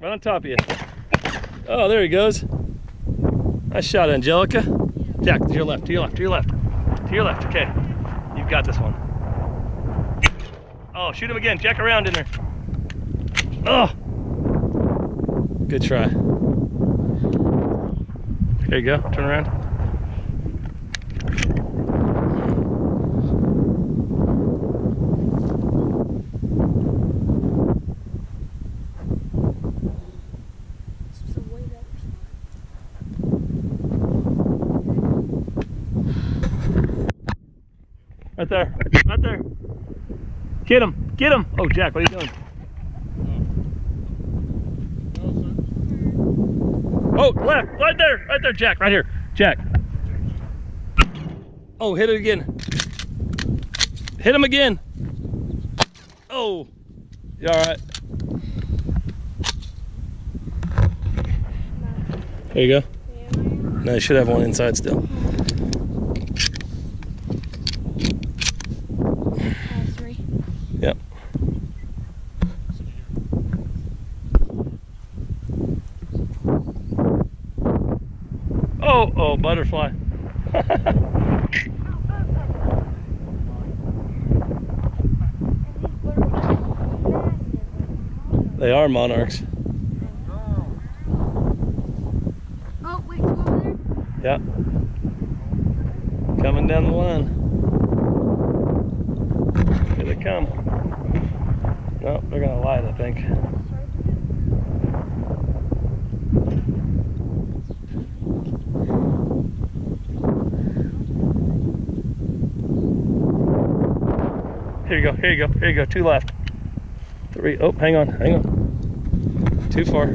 Right on top of you. Oh, there he goes. Nice shot, Angelica. Jack, to your left, to your left, to your left. To your left, okay. You've got this one. Oh, shoot him again. Jack around in there. Oh! Good try. There you go. Turn around. Right there. Right there. Get him. Get him. Oh, Jack, what are you doing? Oh, left. Right there. Right there, Jack. Right here. Jack. Oh, hit it again. Hit him again. Oh. You all right? There you go. No, you should have one inside still. Yep. Oh, oh, butterfly. they are monarchs. Oh, wait, over there. Yep. Coming down the line. Here they come. No, they're gonna light, I think. Here you go, here you go, here you go. Two left. Three. Oh, hang on, hang on. Too far.